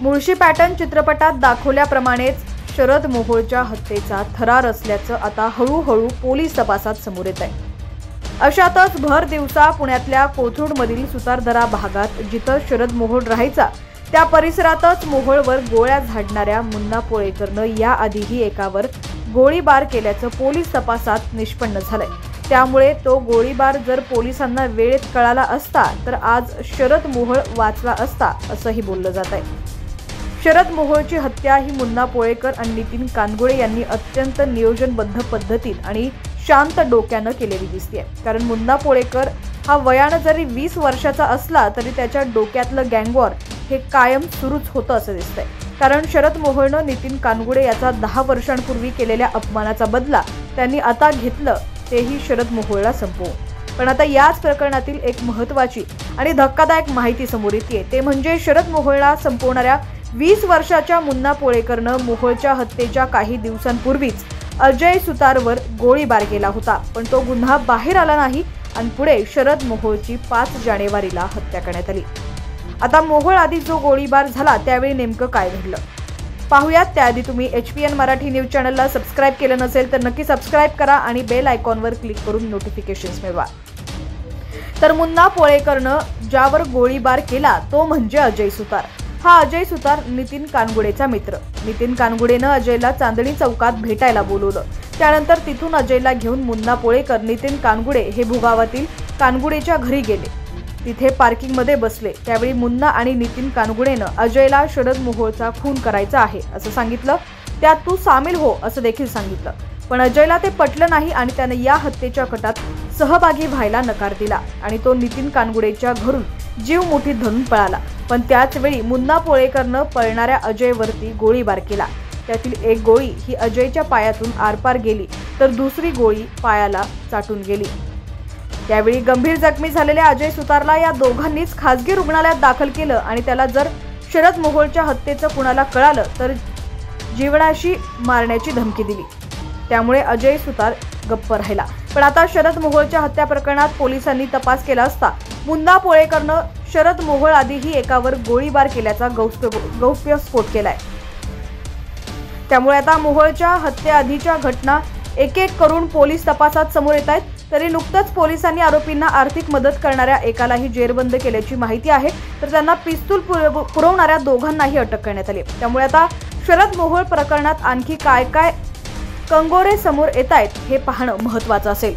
Mulshi pattern चित्रपटात दाखवल्याप्रमाणेच शरद मोहोळच्या हत्येचा थरार असल्याचं आता हळूहळू पोलीस तपासात समोर येत आहे अशातच भर दिवसा पुण्यातल्या कोथरूडमधील सुतारदरा भागात जिथं शरद मोहोळ राहायचा त्या परिसरातच मोहोळवर गोळ्या झाडणाऱ्या मुन्ना पोळेकरनं याआधीही एकावर गोळीबार केल्याचं पोलीस तपासात निष्पन्न झालंय. त्यामुळे तो गोळीबार जर पोलिसांना वेळेत कळाला असता तर आज शरद मोहोळ वाचला असता असंही बोललं जात आहे शरद मोहोळची हत्या ही मुन्ना पोळेकर आणि नितीन कानगुळे यांनी अत्यंत नियोजनबद्ध पद्धतीत आणि शांत डोक्यानं केलेली दिसते कारण मुन्ना पोळेकर हा वयानं जरी वीस वर्षाचा असला तरी त्याच्या डोक्यातलं गँगवॉर हे कायम सुरूच होतं असं दिसतंय. कारण शरद मोहोळनं नितीन कानगुडे याचा दहा वर्षांपूर्वी केलेल्या अपमानाचा बदला त्यांनी आता घेतलं तेही शरद मोहोळला संपवून. पण आता याच प्रकरणातील एक महत्त्वाची आणि धक्कादायक माहिती समोर येते ते म्हणजे शरद मोहोळला संपवणाऱ्या वीस वर्षाच्या मुन्ना पोळेकरनं मोहोळच्या हत्येच्या काही दिवसांपूर्वीच अजय सुतारवर गोळीबार केला होता. पण तो गुन्हा बाहेर आला नाही आणि पुढे शरद मोहोळची पाच जानेवारीला हत्या करण्यात आली. आता मोहोळ आधी जो गोळीबार झाला त्यावेळी नेमकं काय घडलं? पाहूयात. त्याआधी तुम्ही H P N Marathi news चॅनलला सबस्क्राईब केलं नसेल तर नक्की सबस्क्राईब करा आणि बेल आयकॉनवर क्लिक करून नोटिफिकेशन्स मिळवा. तर मुन्ना पोळेकरनं ज्यावर गोळीबार केला तो म्हणजे अजय सुतार. हा अजय सुतार नितीन कानगुडेचा मित्र. नितीन कानगुडेनं अजयला चांदणी चौकात भेटायला बोलवलं. त्यानंतर तिथून अजयला घेऊन मुन्ना पोळेकर नितीन कानगुडे हे भुगावातील कानगुडेच्या घरी गेले. तिथे पार्किंगमध्ये बसले. त्यावेळी मुन्ना आणि नितीन कानगुडेनं अजयला शरद मोहोळचा खून करायचा आहे असं सांगितलं. त्यात तू सामील हो असं देखील सांगितलं. पण अजयला ते पटलं नाही आणि त्यानं या हत्येच्या कटात सहभागी व्हायला नकार दिला आणि तो नितीन कानगुडेच्या घरून जीव मोठी धरून पळाला. पण त्याचवेळी मुन्ना पोळेकरनं पळणाऱ्या अजयवरती गोळीबार केला. त्यातील एक गोळी ही अजयच्या पायातून आरपार गेली तर दुसरी गोळी पायाला चाटून गेली. त्यावेळी गंभीर जखमी झालेल्या अजय सुतारला या दोघांनीच खासगी रुग्णालयात दाखल केलं आणि त्याला जर शरद मोहोळच्या हत्येचं कुणाला कळालं तर जीवनाशी मारण्याची धमकी दिली. त्यामुळे अजय सुतार गप्प राहिला. पण आता शरद मोहोळच्या हत्या प्रकरणात पोलिसांनी तपास केला असता मुंदा पोळेकरनं शरद मोहोळ आधीही एकावर गोळीबार केल्याचा गौप्य गौप्यस्फोट केलाय. त्यामुळे आता मोहोळच्या हत्येआधीच्या घटना एक एक करून पोलीस तपासात समोर येत आहेत. तरी नुकतंच पोलिसांनी आरोपींना आर्थिक मदत करणाऱ्या एकालाही जेरबंद केल्याची माहिती आहे. तर त्यांना पिस्तूल पुरव- पुरवणाऱ्या दोघांनाही अटक करण्यात आली त्यामुळे आता शरद मोहोळ प्रकरणात आणखी काय काय कंगोरे समोर येत आहेत हे पाहणं महत्त्वाचं असेल.